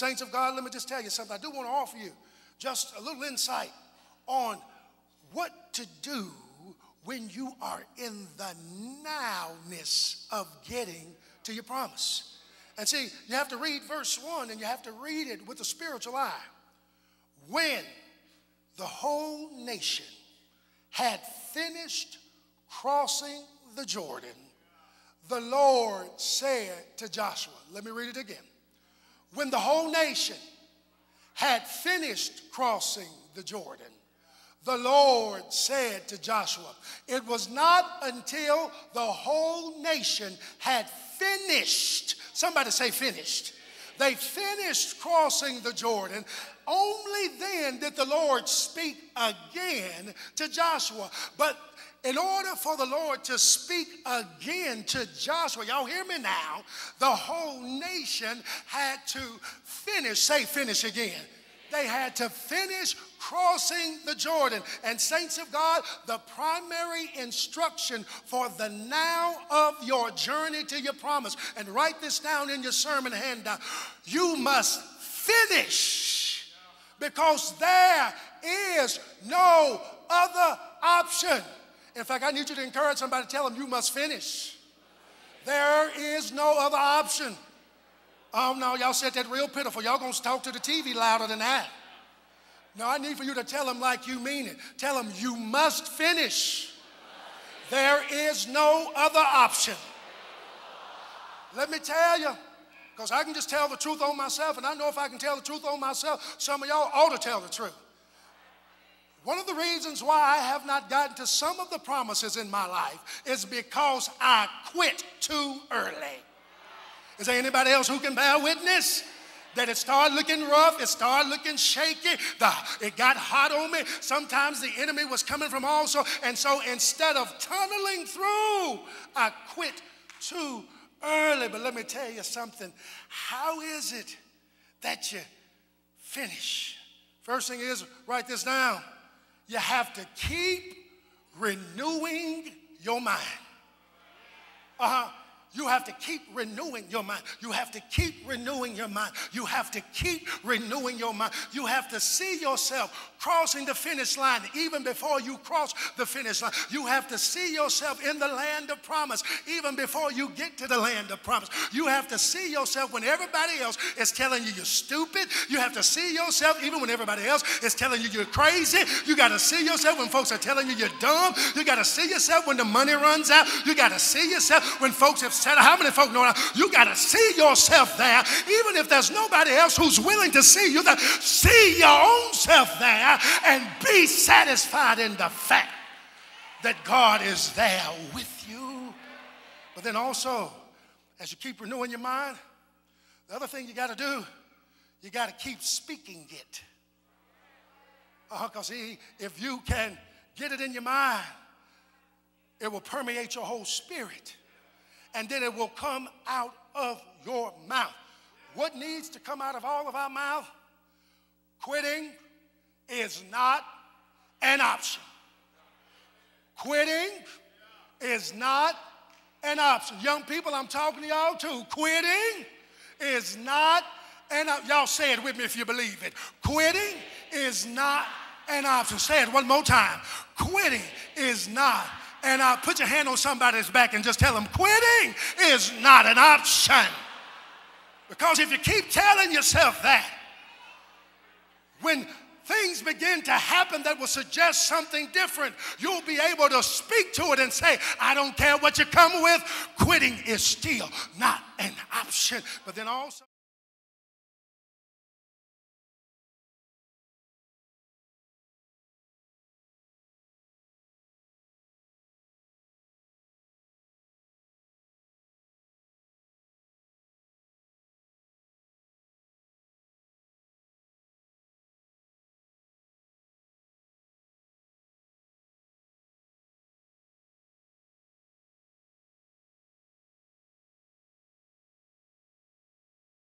Saints of God, let me just tell you something. I do want to offer you just a little insight on what to do when you are in the nowness of getting to your promise. And see, you have to read verse 1 and you have to read it with a spiritual eye. When the whole nation had finished crossing the Jordan, the Lord said to Joshua, let me read it again. When the whole nation had finished crossing the Jordan, the Lord said to Joshua, It was not until the whole nation had finished, somebody say finished. They finished crossing the Jordan. Only then did the Lord speak again to Joshua. But in order for the Lord to speak again to Joshua, y'all hear me now, the whole nation had to finish, say finish again. They had to finish crossing the Jordan. And, saints of God, the primary instruction for the now of your journey to your promise, and write this down in your sermon handout you must finish because there is no other option. In fact, I need you to encourage somebody, to tell them you must finish. There is no other option. Oh no, y'all said that real pitiful. Y'all gonna talk to the TV louder than that. No, I need for you to tell them like you mean it. Tell them you must finish. There is no other option. Let me tell you, because I can just tell the truth on myself, and I know if I can tell the truth on myself, some of y'all ought to tell the truth. One of the reasons why I have not gotten to some of the promises in my life is because I quit too early. Is there anybody else who can bear witness? That it started looking rough, it started looking shaky, the, it got hot on me. Sometimes the enemy was coming from also, and so instead of tunneling through, I quit too early. But let me tell you something. How is it that you finish? First thing is, write this down you have to keep renewing your mind. Uh huh. You have to keep renewing your mind. You have to keep renewing your mind. You have to keep renewing your mind. You have to see yourself crossing the finish line even before you cross the finish line. You have to see yourself in the land of promise even before you get to the land of promise. You have to see yourself when everybody else is telling you you're stupid. You have to see yourself even when everybody else is telling you you're crazy. You got to see yourself when folks are telling you you're dumb. You got to see yourself when the money runs out. You got to see yourself when folks have How many folks know that? You got to see yourself there, even if there's nobody else who's willing to see you there. See your own self there and be satisfied in the fact that God is there with you. But then also, as you keep renewing your mind, the other thing you got to do, you got to keep speaking it. Because uh, if you can get it in your mind, it will permeate your whole spirit. And then it will come out of your mouth. What needs to come out of all of our mouth? Quitting, is not an option. Quitting is not an option. Young people, I'm talking to y'all too. Quitting is not an option. Y'all say it with me if you believe it. Quitting is not an option. Say it one more time. Quitting is not and option. put your hand on somebody's back and just tell them quitting is not an option. Because if you keep telling yourself that, when things begin to happen that will suggest something different, you'll be able to speak to it and say, I don't care what you come with, quitting is still not an option. But then also,